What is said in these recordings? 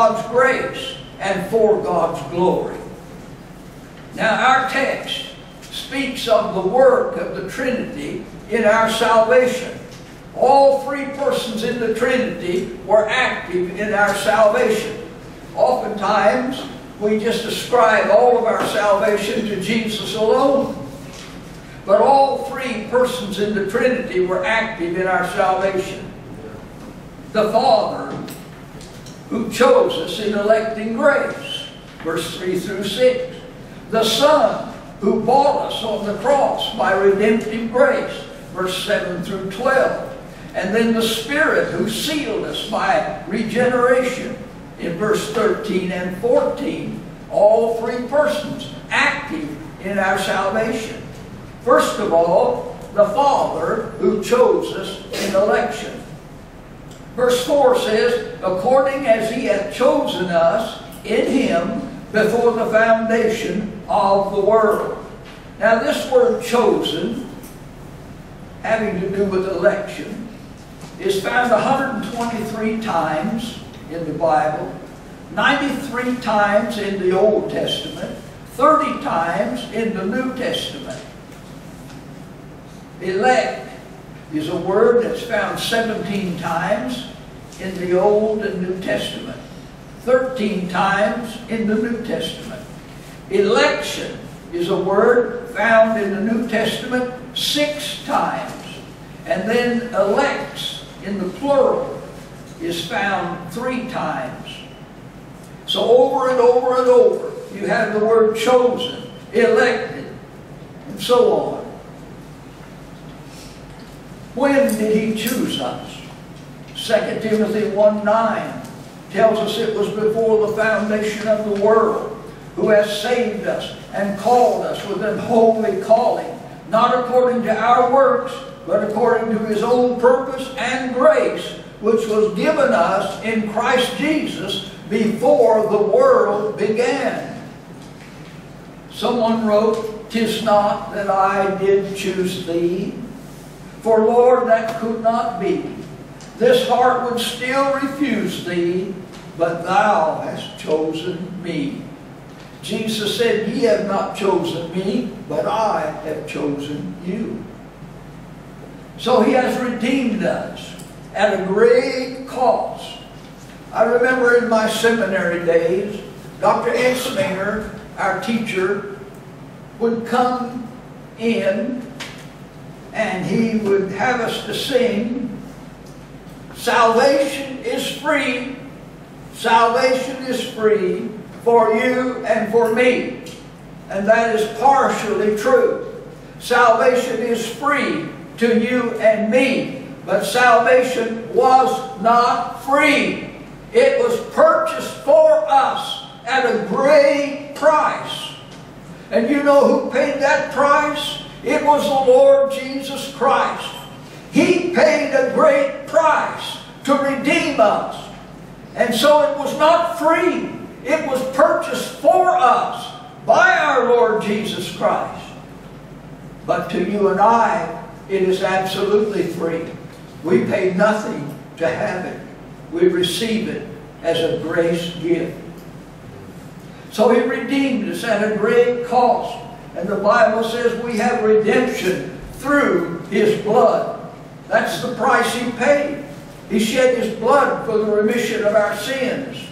God's grace and for God's glory. Now, our text speaks of the work of the Trinity in our salvation. All three persons in the Trinity were active in our salvation. Oftentimes, we just ascribe all of our salvation to Jesus alone. But all three persons in the Trinity were active in our salvation. The Father, who chose us in electing grace, verse 3 through 6. The Son, who bought us on the cross by redemptive grace, verse 7 through 12. And then the Spirit, who sealed us by regeneration, in verse 13 and 14. All three persons active in our salvation. First of all, the Father who chose us in election. Verse 4 says, According as he hath chosen us in him before the foundation of the world. Now this word chosen, having to do with election, is found 123 times in the Bible, 93 times in the Old Testament, 30 times in the New Testament. Elect is a word that's found 17 times in the Old and New Testament, 13 times in the New Testament. Election is a word found in the New Testament six times. And then elects in the plural is found three times. So over and over and over, you have the word chosen, elected, and so on. When did he choose us? 2 Timothy 1 9 tells us it was before the foundation of the world who has saved us and called us with an holy calling, not according to our works, but according to his own purpose and grace, which was given us in Christ Jesus before the world began. Someone wrote, Tis not that I did choose thee, for Lord, that could not be. This heart would still refuse thee, but thou hast chosen me. Jesus said, Ye have not chosen me, but I have chosen you. So he has redeemed us at a great cost. I remember in my seminary days, Dr. Ensminger, our teacher, would come in and he would have us to sing, Salvation is free, salvation is free for you and for me. And that is partially true. Salvation is free to you and me, but salvation was not free. It was purchased for us at a great price. And you know who paid that price? It was the Lord Jesus Christ. He paid a great price to redeem us. And so it was not free. It was purchased for us by our Lord Jesus Christ. But to you and I, it is absolutely free. We pay nothing to have it. We receive it as a grace gift. So He redeemed us at a great cost. And the Bible says we have redemption through His blood. That's the price He paid. He shed His blood for the remission of our sins.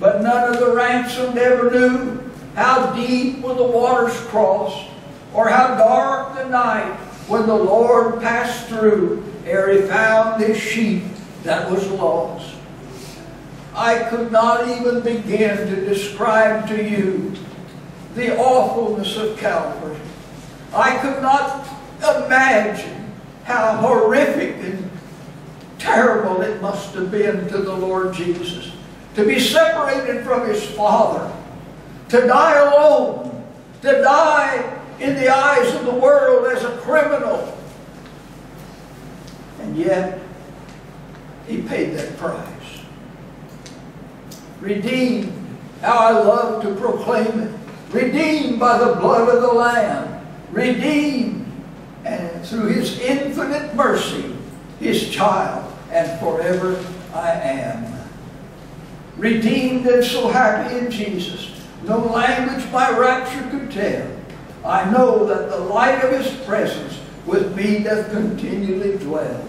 But none of the ransomed ever knew how deep were the waters crossed, or how dark the night when the Lord passed through ere He found His sheep that was lost. I could not even begin to describe to you the awfulness of Calvary. I could not imagine how horrific and terrible it must have been to the Lord Jesus to be separated from his Father, to die alone, to die in the eyes of the world as a criminal. And yet, he paid that price. Redeemed, how I love to proclaim it. Redeemed by the blood of the Lamb. Redeemed, and through his infinite mercy, his child, and forever I am. redeemed and so happy in Jesus. No language my rapture could tell. I know that the light of his presence with me doth continually dwell.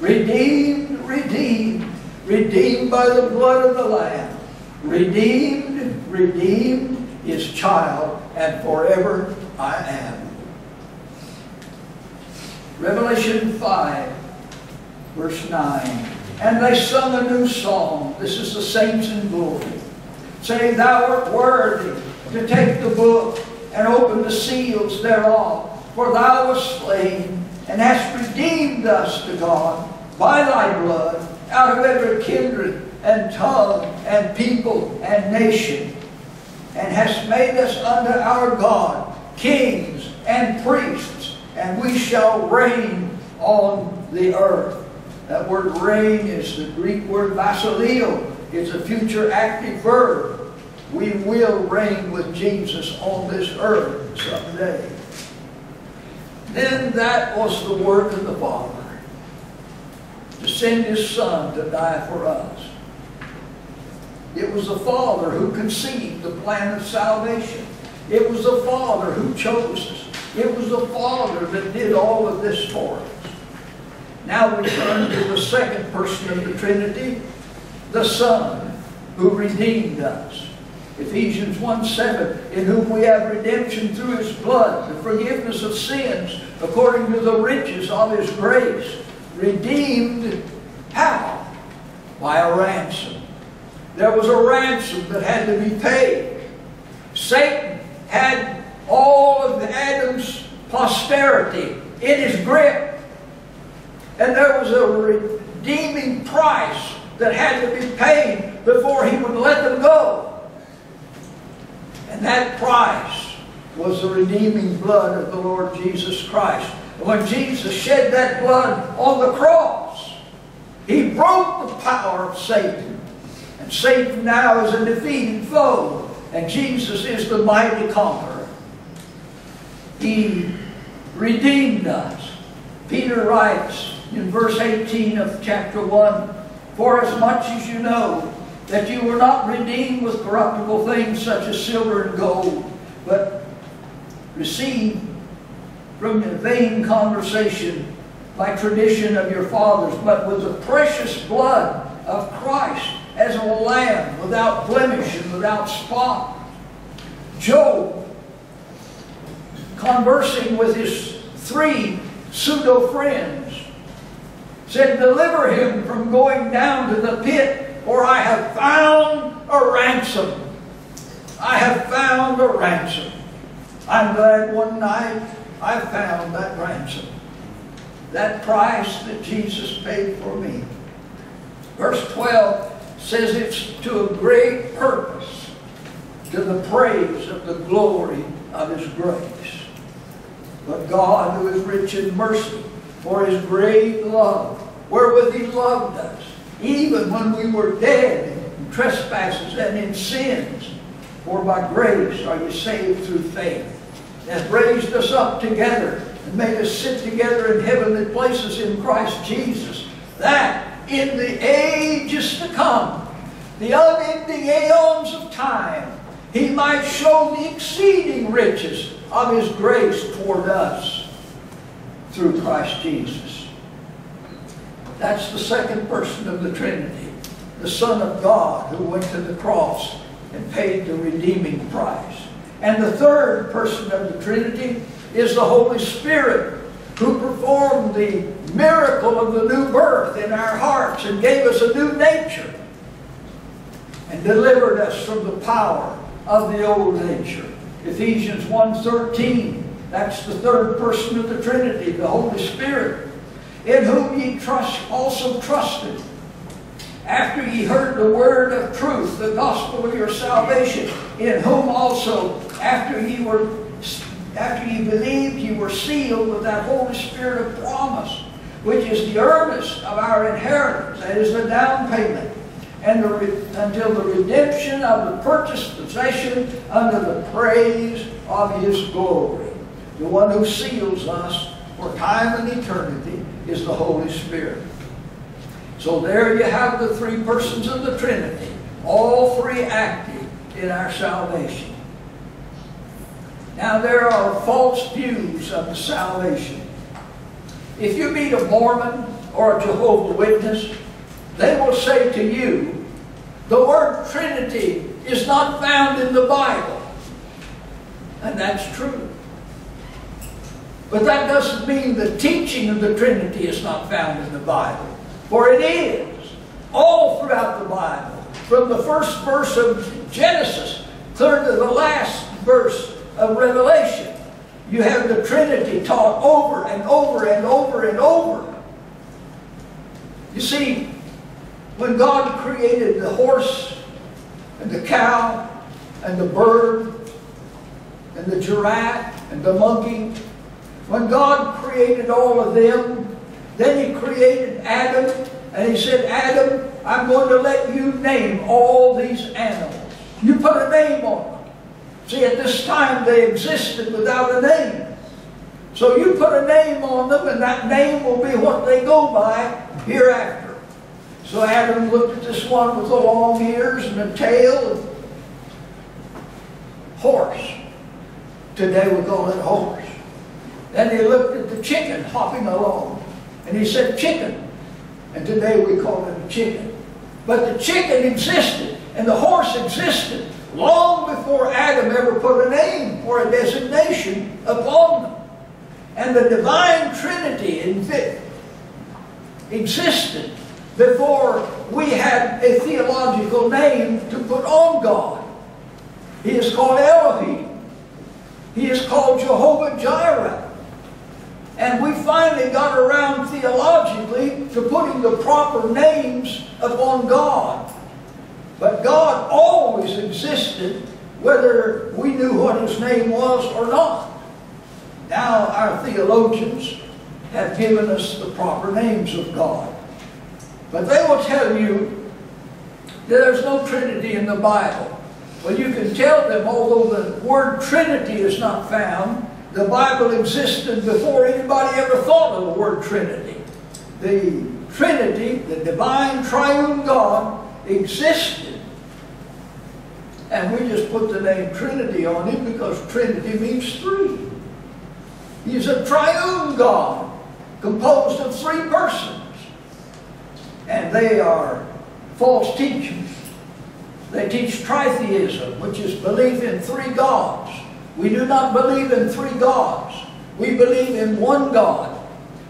Redeemed, redeemed, redeemed by the blood of the Lamb. Redeemed, redeemed, his child, and forever I am. Revelation 5, verse 9. And they sung a new song. This is the saints in glory. Saying, Thou art worthy to take the book and open the seals thereof. For thou wast slain and hast redeemed us to God by thy blood out of every kindred and tongue and people and nation, and hast made us unto our God kings and priests, and we shall reign on the earth. That word reign is the Greek word basileo. It's a future active verb. We will reign with Jesus on this earth someday. Then that was the work of the Father, to send His Son to die for us. It was the Father who conceived the plan of salvation. It was the Father who chose us. It was the Father that did all of this for us. Now we turn to the second person of the Trinity, the Son, who redeemed us. Ephesians 1 7, in whom we have redemption through his blood, the forgiveness of sins, according to the riches of his grace. Redeemed how? By a ransom. There was a ransom that had to be paid. Satan had all of Adam's posterity in his grip. And there was a redeeming price that had to be paid before he would let them go. And that price was the redeeming blood of the Lord Jesus Christ. When Jesus shed that blood on the cross, he broke the power of Satan. Satan now is a defeated foe. And Jesus is the mighty conqueror. He redeemed us. Peter writes, in verse 18 of chapter 1 For as much as you know that you were not redeemed with corruptible things such as silver and gold, but received from the vain conversation by tradition of your fathers, but with the precious blood of Christ as a lamb without blemish and without spot. Job, conversing with his three pseudo friends, said, Deliver him from going down to the pit, for I have found a ransom. I have found a ransom. I'm glad one night I found that ransom. That price that Jesus paid for me. Verse 12 says it's to a great purpose, to the praise of the glory of His grace. But God, who is rich in mercy, for his great love, wherewith he loved us, even when we were dead in trespasses and in sins. For by grace are you saved through faith, and raised us up together and made us sit together in heavenly places in Christ Jesus, that in the ages to come, the unending aeons of time, he might show the exceeding riches of his grace toward us through Christ Jesus. That's the second person of the Trinity, the Son of God who went to the cross and paid the redeeming price. And the third person of the Trinity is the Holy Spirit who performed the miracle of the new birth in our hearts and gave us a new nature and delivered us from the power of the old nature. Ephesians 1.13 that's the third person of the Trinity, the Holy Spirit, in whom ye trust also trusted. After ye heard the word of truth, the gospel of your salvation, in whom also, after ye were after you believed, you were sealed with that Holy Spirit of promise, which is the earnest of our inheritance, that is the down payment, and the until the redemption of the purchased possession under the praise of his glory. The one who seals us for time and eternity is the Holy Spirit. So there you have the three persons of the Trinity. All three active in our salvation. Now there are false views of the salvation. If you meet a Mormon or a Jehovah Witness, they will say to you, the word Trinity is not found in the Bible. And that's true. But that doesn't mean the teaching of the Trinity is not found in the Bible. For it is. All throughout the Bible. From the first verse of Genesis clear to the last verse of Revelation. You have the Trinity taught over and over and over and over. You see, when God created the horse and the cow and the bird and the giraffe and the monkey, when God created all of them, then He created Adam and He said, Adam, I'm going to let you name all these animals. You put a name on them. See, at this time they existed without a name. So you put a name on them, and that name will be what they go by hereafter. So Adam looked at this one with the long ears and a tail, and horse. Today we call it a horse. Then he looked at the chicken hopping along, and he said chicken. And today we call it a chicken. But the chicken existed, and the horse existed, long before Adam ever put a name or a designation upon them. And the divine Trinity existed before we had a theological name to put on God. He is called Elohim. He is called Jehovah Jireh. And we finally got around theologically to putting the proper names upon God. But God always existed whether we knew what his name was or not. Now our theologians have given us the proper names of God. But they will tell you that there's no Trinity in the Bible. Well, you can tell them, although the word Trinity is not found, the Bible existed before anybody ever thought of the word Trinity. The Trinity, the divine triune God, existed. And we just put the name Trinity on him because Trinity means three. He's a triune God composed of three persons. And they are false teachers. They teach tritheism, which is belief in three gods. We do not believe in three gods. We believe in one God.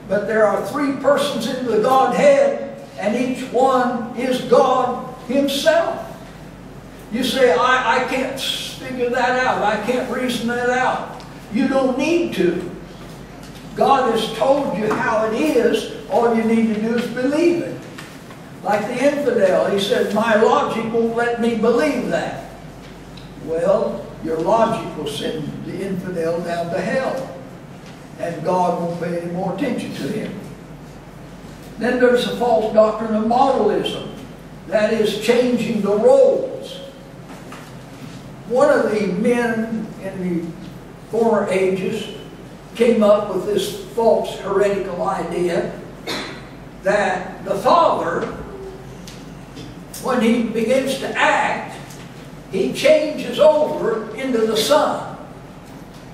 But there are three persons in the Godhead, and each one is God himself. You say, I, I can't figure that out. I can't reason that out. You don't need to. God has told you how it is. All you need to do is believe it. Like the infidel, he said, my logic won't let me believe that. Well, your logic will send the infidel down to hell. And God won't pay any more attention to him. Then there's the false doctrine of modalism. That is changing the roles. One of the men in the former ages came up with this false heretical idea that the father, when he begins to act, he changes over into the son.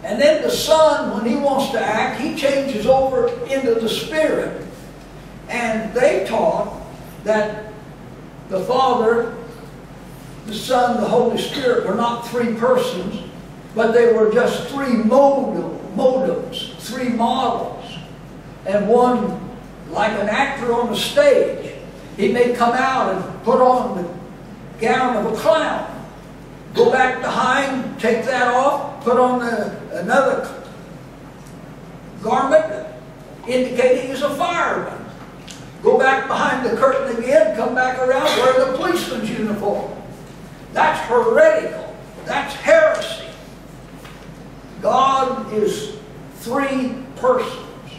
And then the son, when he wants to act, he changes over into the spirit. And they taught that the Father, the Son, the Holy Spirit were not three persons, but they were just three modal, modems, three models. And one, like an actor on the stage, he may come out and put on the gown of a clown, go back behind, take that off, put on the, another garment indicating he's a fireman. Go back behind the curtain again, come back around, wear the policeman's uniform. That's heretical. That's heresy. God is three persons,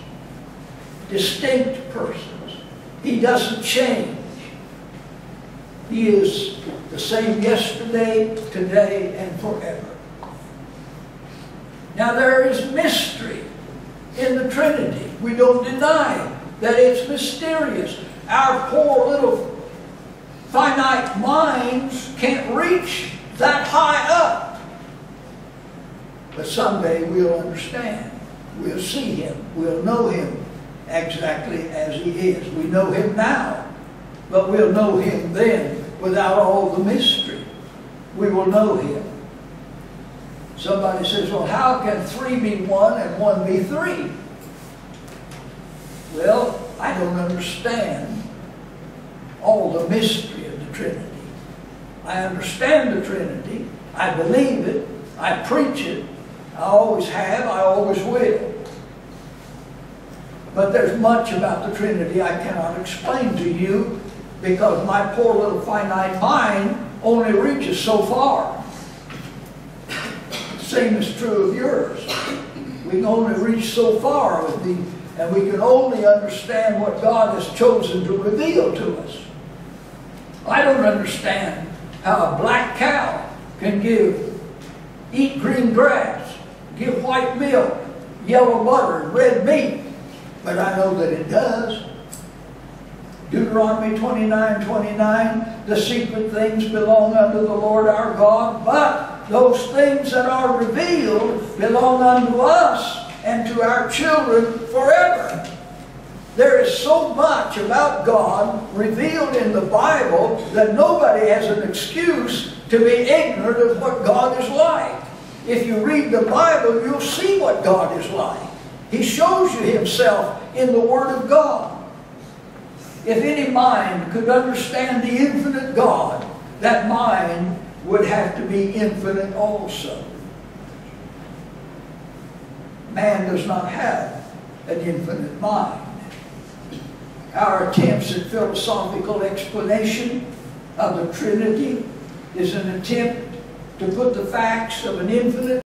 distinct persons. He doesn't change. He is the same yesterday, today, and forever. Now there is mystery in the Trinity. We don't deny that it's mysterious. Our poor little finite minds can't reach that high up. Someday we'll understand. We'll see him. We'll know him exactly as he is. We know him now, but we'll know him then without all the mystery. We will know him. Somebody says, well, how can three be one and one be three? Well, I don't understand all the mystery of the Trinity. I understand the Trinity. I believe it. I preach it. I always have. I always will. But there's much about the Trinity I cannot explain to you because my poor little finite mind only reaches so far. Same is true of yours. We can only reach so far with the, and we can only understand what God has chosen to reveal to us. I don't understand how a black cow can give, eat green grass, give white milk, yellow butter, and red meat, but I know that it does. Deuteronomy 29, 29, the secret things belong unto the Lord our God, but those things that are revealed belong unto us and to our children forever. There is so much about God revealed in the Bible that nobody has an excuse to be ignorant of what God is like. If you read the Bible, you'll see what God is like. He shows you Himself in the Word of God. If any mind could understand the infinite God, that mind would have to be infinite also. Man does not have an infinite mind. Our attempts at philosophical explanation of the Trinity is an attempt to put the facts of an infinite